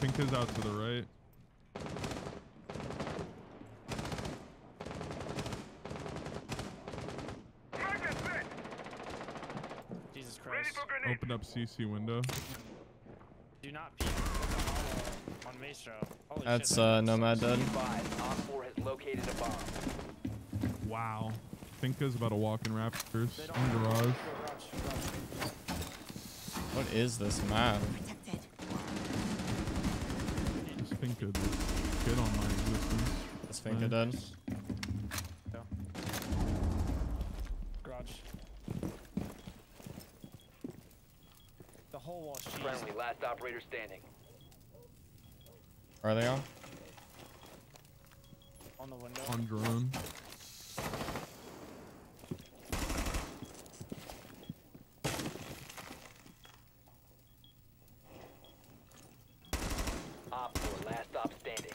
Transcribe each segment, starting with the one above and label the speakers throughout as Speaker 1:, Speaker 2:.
Speaker 1: Pink is out to the right.
Speaker 2: Jesus Christ.
Speaker 1: Opened up CC window.
Speaker 2: Do not peek on Maestro. Holy
Speaker 3: That's
Speaker 2: shit,
Speaker 3: uh, Nomad dead.
Speaker 4: Five. Op 4 has located a bomb.
Speaker 1: Wow. Pink is about to walk in Raptors in garage.
Speaker 2: Garage, garage.
Speaker 3: What is this map?
Speaker 5: Protected.
Speaker 1: This Pink could get on my existence.
Speaker 3: Is Finka
Speaker 1: Uh,
Speaker 3: dead?
Speaker 2: Go. Garage. The whole wall's cheese.
Speaker 4: Friendly. Last operator standing.
Speaker 3: Are they on?
Speaker 2: On the window.
Speaker 1: On drone.
Speaker 4: Op 4. Last stop standing.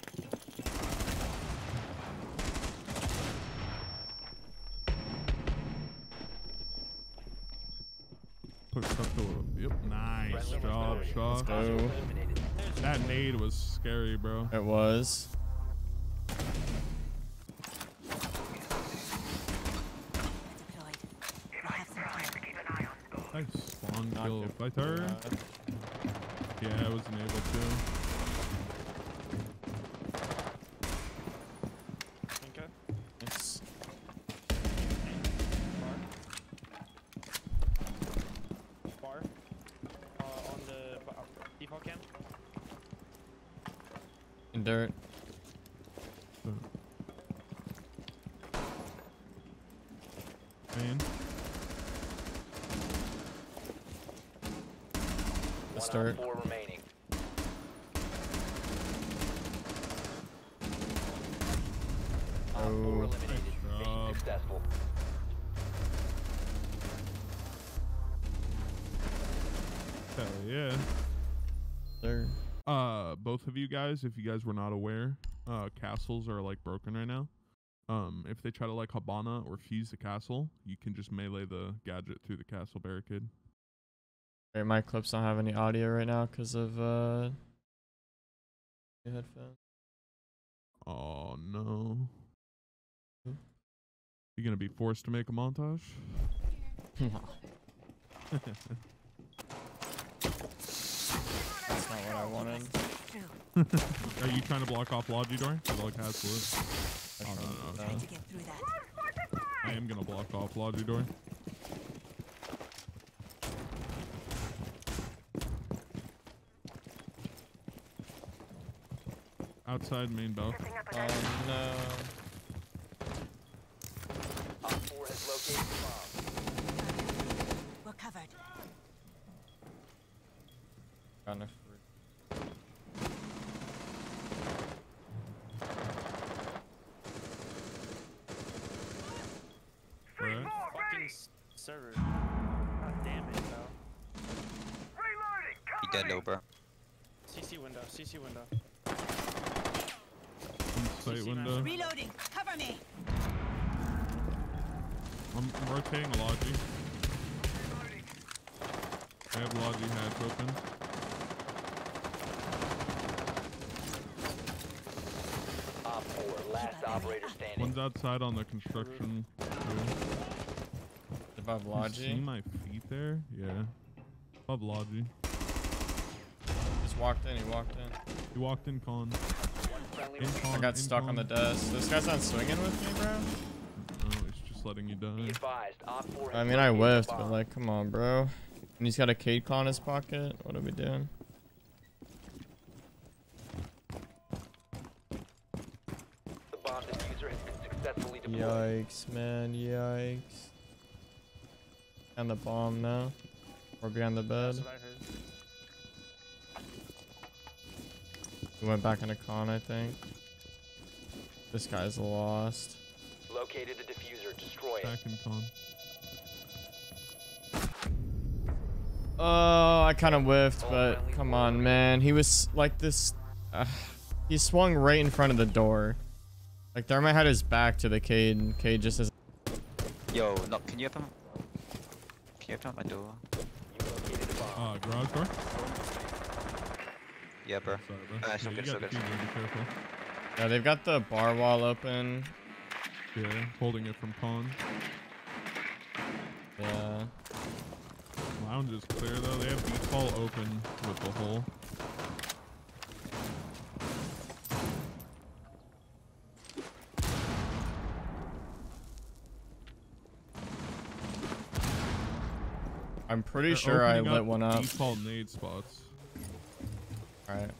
Speaker 1: Put stuff to Yep. Nice
Speaker 4: Friendly
Speaker 1: job,
Speaker 4: was
Speaker 1: Shaw.
Speaker 3: go.
Speaker 1: That nade was scary, bro.
Speaker 3: It was.
Speaker 5: Deployed. We have some time.
Speaker 1: Nice spawn kill.
Speaker 3: good.
Speaker 1: Fighter.
Speaker 3: Uh,
Speaker 1: Yeah, I wasn't able to.
Speaker 2: Finka.
Speaker 3: it's
Speaker 2: Bar. Bar. Uh, on the b- uh, default cam.
Speaker 3: In dirt.
Speaker 1: Man.
Speaker 3: The
Speaker 4: One
Speaker 3: start.
Speaker 4: 4 remaining. Op 4
Speaker 3: Oh.
Speaker 4: eliminated.
Speaker 1: Nice
Speaker 4: Mission
Speaker 1: job.
Speaker 4: successful.
Speaker 1: Hell yeah.
Speaker 3: There.
Speaker 1: Uh, both of you guys, if you guys were not aware, uh, castles are like broken right now. Um, if they try to like Hibana or fuse the castle, you can just melee the gadget through the castle barricade.
Speaker 3: Wait, my clips don't have any audio right now because of uh. new headphones.
Speaker 1: Oh no.
Speaker 3: Hmm.
Speaker 1: You gonna be forced to make a montage?
Speaker 3: That's not what I wanted.
Speaker 1: Are you trying to block off Logi door? The like castle is.
Speaker 3: I
Speaker 1: Oh, no,
Speaker 3: shouldn't
Speaker 1: no,
Speaker 3: have
Speaker 1: no.
Speaker 5: Try
Speaker 3: done.
Speaker 5: to get through that.
Speaker 1: I am gonna block off Logi door. Outside main bell.
Speaker 3: Oh no.
Speaker 4: Op 4 has located the bomb.
Speaker 5: We're covered.
Speaker 3: Got enough fruit.
Speaker 1: Alright.
Speaker 2: Fucking s- server. God damn it, bro.
Speaker 6: You dead low, bro.
Speaker 2: CC window. CC window.
Speaker 1: Sight
Speaker 2: CC
Speaker 1: window.
Speaker 5: Reloading. Cover me.
Speaker 1: I'm, I'm rotating a Logi. I have Logi hatch open.
Speaker 4: Op 4. Last
Speaker 5: that
Speaker 4: operator standing.
Speaker 1: One's outside on the construction. too.
Speaker 3: Above
Speaker 1: You see my feet there? Yeah. Above Logi.
Speaker 3: Just walked in. He walked in.
Speaker 1: He walked in con. In con
Speaker 3: I got
Speaker 1: in
Speaker 3: stuck on the desk. This guy's not swinging with me, bro.
Speaker 1: No, he's just letting you
Speaker 4: Be
Speaker 1: die.
Speaker 4: advised. Op 4 has
Speaker 3: I mean, I
Speaker 4: located
Speaker 3: whiffed, but like, come on, bro. And he's got a Kaid claw in his pocket. What are we doing?
Speaker 4: The bomb diffuser has been successfully deployed.
Speaker 3: Yikes, man. Yikes. And the bomb now. Or behind the bed.
Speaker 2: That's what I heard.
Speaker 3: He went back into con, I think. This guy's lost.
Speaker 4: Located the diffuser. Destroy it.
Speaker 1: Back in con.
Speaker 3: Oh, I kind of whiffed, but come on, man. He was like this. Uh, he swung right in front of the door. Like Thermite had his back to the Kaid, and Kaid just is.
Speaker 6: Yo, knock. Can you open? Can you open up my door?
Speaker 4: You located a bomb.
Speaker 1: Uh, garage door?
Speaker 6: Yeah, bro.
Speaker 1: Sorry, bro.
Speaker 6: Uh, so
Speaker 1: yeah,
Speaker 6: good,
Speaker 1: you
Speaker 6: so good.
Speaker 1: be careful.
Speaker 3: Yeah, they've got the bar wall open.
Speaker 1: Yeah, holding it from con.
Speaker 3: Yeah.
Speaker 1: Lounge is clear though. They have default open with the hole.
Speaker 3: I'm pretty
Speaker 1: They're
Speaker 3: sure I
Speaker 1: opening
Speaker 3: lit one up.
Speaker 1: Default nade spots.
Speaker 3: Alright.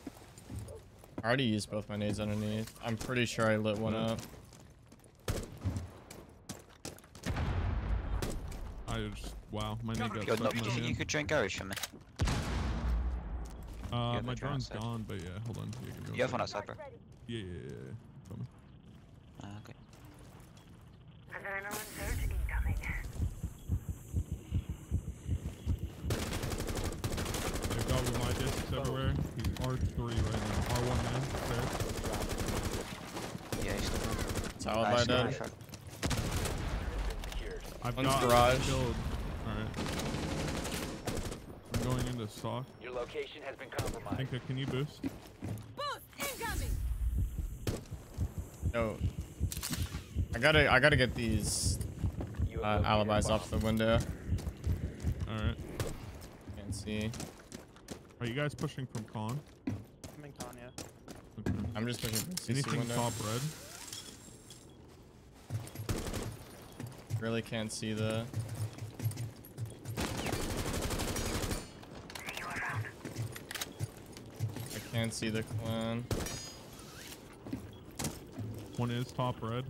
Speaker 3: I already used both my nades underneath. I'm pretty sure I lit one up.
Speaker 1: I just wow, my nade got stuck in
Speaker 6: do
Speaker 1: my
Speaker 6: you you could drain garage for me?
Speaker 1: Uh, my
Speaker 6: the drone
Speaker 1: drone's
Speaker 6: set.
Speaker 1: gone, but yeah, hold on. Yeah, give me
Speaker 6: You have one
Speaker 1: second.
Speaker 6: outside, bro.
Speaker 1: Yeah, yeah, yeah. yeah. Coming.
Speaker 6: Ah, okay.
Speaker 1: They've my discs everywhere. He's R3 right now. R1 man. There.
Speaker 6: Yeah, he's still.
Speaker 3: It's alibi
Speaker 6: Nice,
Speaker 3: dead.
Speaker 6: nice.
Speaker 1: I've
Speaker 3: One's
Speaker 1: got
Speaker 3: garage.
Speaker 1: killed. Alright. I'm going into sock.
Speaker 4: Your location has been compromised.
Speaker 1: Finka, can you boost?
Speaker 5: Boost incoming.
Speaker 3: Yo. I gotta I gotta get these uh, alibis off the window.
Speaker 1: Alright.
Speaker 3: Can't see.
Speaker 1: Are you guys pushing from con?
Speaker 2: I'm in con, yeah.
Speaker 1: Okay.
Speaker 3: I'm just looking for CC
Speaker 1: Anything
Speaker 3: window.
Speaker 1: top red?
Speaker 3: Really can't see the. I can't see the clan.
Speaker 1: One is top red.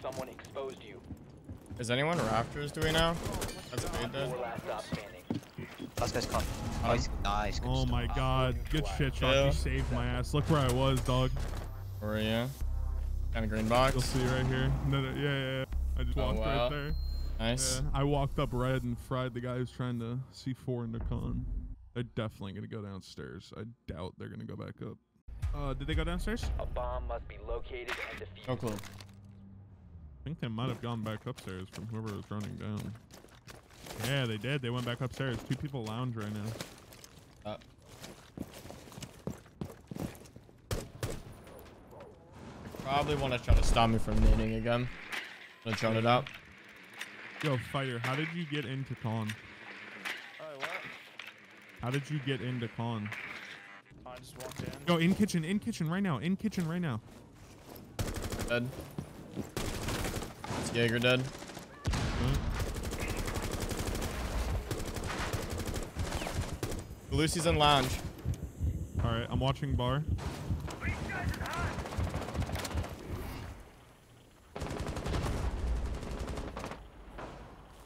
Speaker 4: Someone exposed you.
Speaker 3: Is anyone rafters? Do we know? That's a bait dead.
Speaker 4: Four last stop standing.
Speaker 6: Last guy's con. Nice, nice. good
Speaker 1: Oh
Speaker 6: stuff.
Speaker 1: my god. Good shit, Shawk.
Speaker 3: Yeah.
Speaker 1: You saved my ass. Look where I was, dog.
Speaker 3: Where are you? Kind of green box.
Speaker 1: You'll
Speaker 3: box.
Speaker 1: see right here. No, no, yeah, yeah, yeah. I just
Speaker 3: Oh,
Speaker 1: walked
Speaker 3: wow.
Speaker 1: right there.
Speaker 3: Nice.
Speaker 1: Yeah, I walked up red and fried the guy who's trying to C4 into con. They're definitely gonna go downstairs. I doubt they're gonna go back up. Uh, did they go downstairs?
Speaker 4: A bomb must be located and defeated.
Speaker 3: No clue.
Speaker 1: I think they might have gone back upstairs from whoever was running down. Yeah, they did. They went back upstairs. Two people lounge right now.
Speaker 3: Uh, probably want to try to stop me from nading again. I'm gonna drone it out.
Speaker 1: Yo, fighter, how did you get into con?
Speaker 2: What?
Speaker 1: How did you get into con?
Speaker 2: I just walked in.
Speaker 1: Yo, in kitchen, in kitchen right now, in kitchen right now.
Speaker 3: Dead. Jaeger dead? Lucy's in lounge.
Speaker 1: All right, I'm watching bar.
Speaker 3: I'm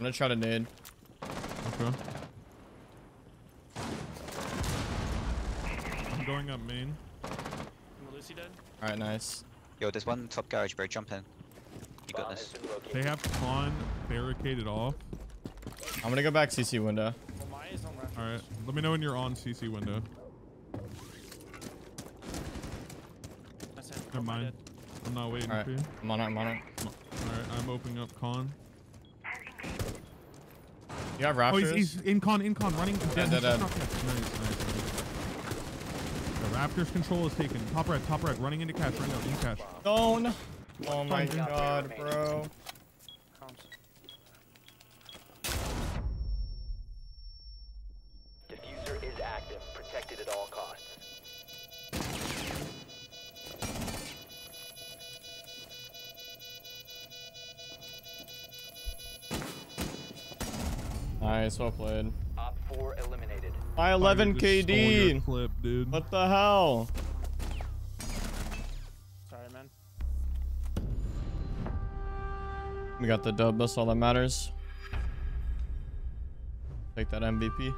Speaker 3: gonna try to nade.
Speaker 1: Okay. I'm going up main.
Speaker 2: Lucy dead?
Speaker 3: Alright, nice.
Speaker 6: Yo, there's one top garage, bro. Jump in. You got this.
Speaker 1: They have con barricaded off.
Speaker 3: I'm gonna go back CC window.
Speaker 2: Well, on left.
Speaker 1: All right, let me know when you're on CC window.
Speaker 2: That's it.
Speaker 1: Never mind. I'm not waiting
Speaker 3: Alright,
Speaker 1: for you.
Speaker 3: I'm on it, I'm on it.
Speaker 1: All right, I'm opening up con.
Speaker 3: You have
Speaker 1: Oh, he's, he's in con, in con, running. Dead,
Speaker 3: dead, dead.
Speaker 1: Nice, nice, nice. The Raptors control is taken. Top red, top red, running into cash right now, in cash.
Speaker 3: Stone! Oh my god, bro. Nice, well played.
Speaker 4: Op 4 eliminated.
Speaker 3: I 11
Speaker 1: Fighter just stole your
Speaker 3: KD.
Speaker 1: Clip, dude.
Speaker 3: What the hell?
Speaker 2: Sorry, man.
Speaker 3: We got the dub, that's all that matters. Take that MVP.